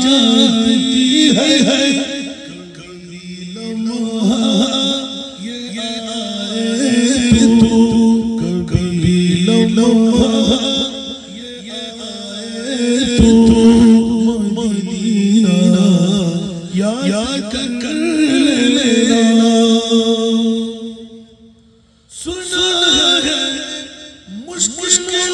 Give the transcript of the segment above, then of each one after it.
جانتی ہے کبھی لمحہ یہ آئے تو کبھی لمحہ کر لینا سنا مشکل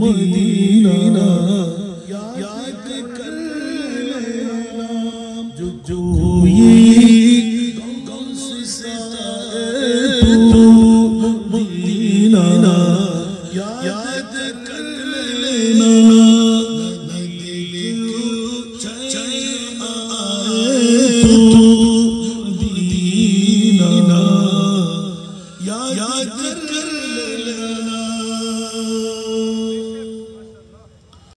مدینہ یاد کر لینا جو جوئی گوس یاد کر لینا دل چین آئے یاد کر